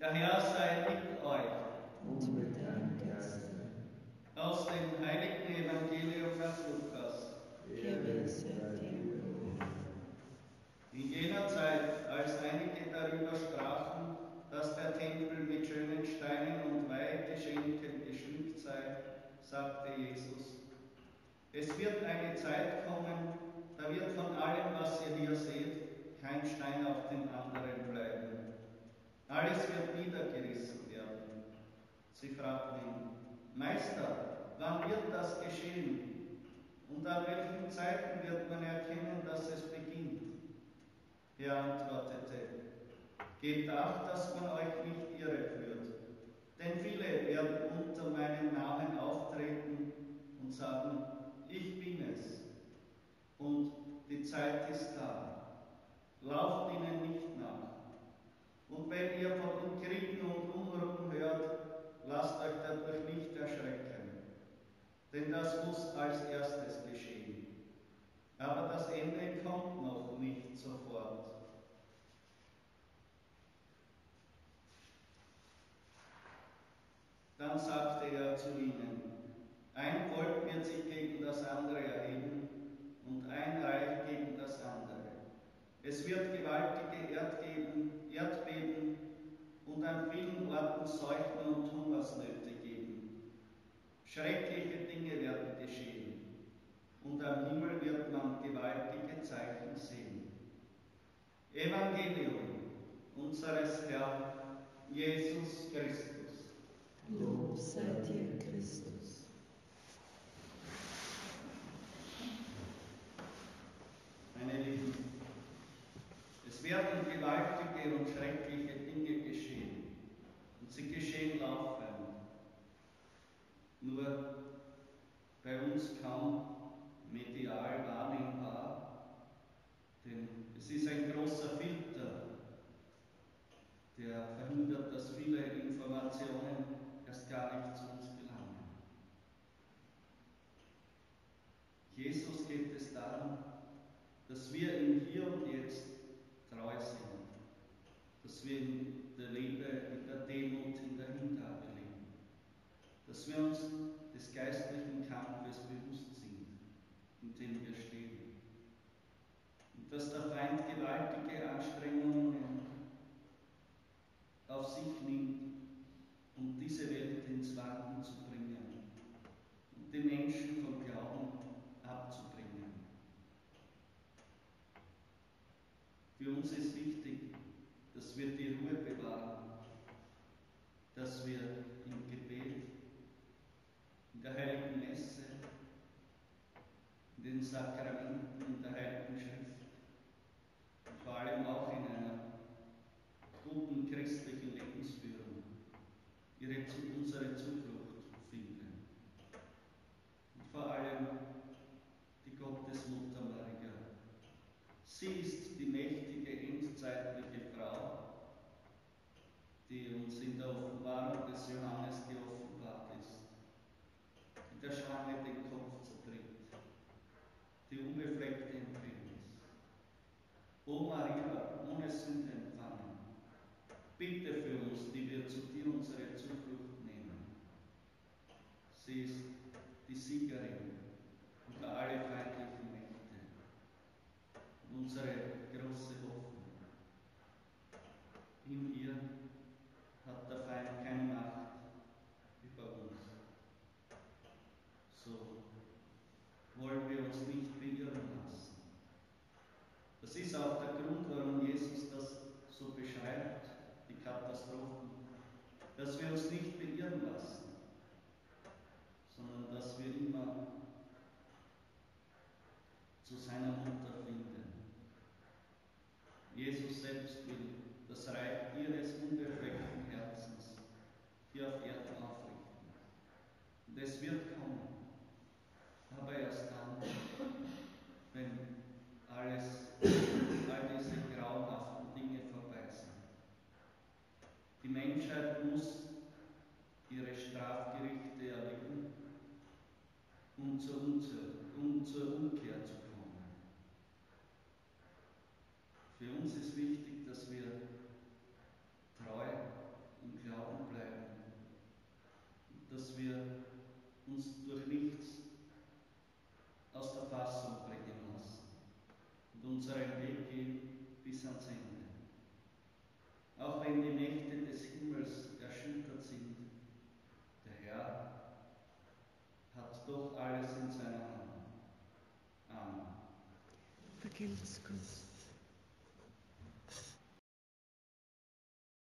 Der Herr sei mit euch. und mit deinem Geiste. Aus dem heiligen Evangelium nach Lukas. In jener Zeit, als einige darüber sprachen, dass der Tempel mit schönen Steinen und Weihgeschenken geschmückt sei, sagte Jesus, es wird eine Zeit kommen, da wird von allem, was ihr hier seht, kein Stein auf dem anderen bleiben. Alles wird. Sie fragten ihn, Meister, wann wird das geschehen? Und an welchen Zeiten wird man erkennen, dass es beginnt? Er antwortete, Gebt acht, dass man euch nicht irreführt. Denn viele werden unter meinem Namen auftreten und sagen, ich bin es. Und die Zeit ist da. Lauft ihnen nicht nach. Und wenn ihr von den Kriegen und Unruhen hört, lasst euch dadurch nicht erschrecken. Denn das muss als erstes geschehen. Aber das Ende kommt noch nicht sofort. Dann sagte er zu ihnen, ein Volk wird sich gegen das andere erheben und ein Reich gegen das andere. Es wird gewaltige Erdgeben, Erdbeben und an vielen Orten Seuchen und Hungersnöte geben. Schreckliche Dinge werden geschehen und am Himmel wird man gewaltige Zeichen sehen. Evangelium unseres Herrn Jesus Christus. Lob sei dir, Christus. Meine Lieben, es werden gewaltige und schreckliche Dinge geschehen und sie geschehen laufend. Nur bei uns kaum medial wahrnehmbar, denn es ist ein großer Filter, der verhindert, dass viele Informationen erst gar nicht zu uns gelangen. Jesus geht es darum, dass wir im Hier und Jetzt treu sind, dass wir in der Liebe, in der Demut, in der Hingabe leben, dass wir uns des geistlichen Kampfes bewusst sind, in dem wir stehen. Und dass der Feind gewaltige Anstrengungen auf sich nimmt, um diese Welt ins Wanken zu bringen und die Menschen vom Glauben abzubringen. Für uns ist wichtig, dass wir die Ruhe bewahren, dass wir im Gebet, in der Heiligen Messe, in den Sakramenten, in der Heiligen Schrift und vor allem auch in einer guten christlichen Lebensführung ihre, unsere Zuflucht finden. Und vor allem die Gottesmutter Maria. Sie ist die mächtige endzeitliche Frau, die uns in der Offenbarung des Johannes geoffenbart ist, die der Schlange den Kopf zertritt, die unbefleckte Empfängnis. O Maria, ohne Sünde empfangen, bitte für uns, die wir zu dir unsere Zuflucht nehmen. Sie ist die Siegerin über alle feindlichen Mächte, unsere große Hoffnung. In ihr hat der Feind keine Macht über uns. So wollen wir uns nicht beirren lassen. Das ist auch der Grund, warum Jesus das so beschreibt, die Katastrophen, dass wir uns nicht beirren lassen, Für uns ist wichtig, dass wir treu im Glauben bleiben, dass wir uns durch nichts aus der Fassung bringen lassen und unseren Weg gehen bis ans Ende. Auch wenn die Nächte des Himmels erschüttert sind, der Herr hat doch alles in seiner Hand. Amen. Vergilt es uns.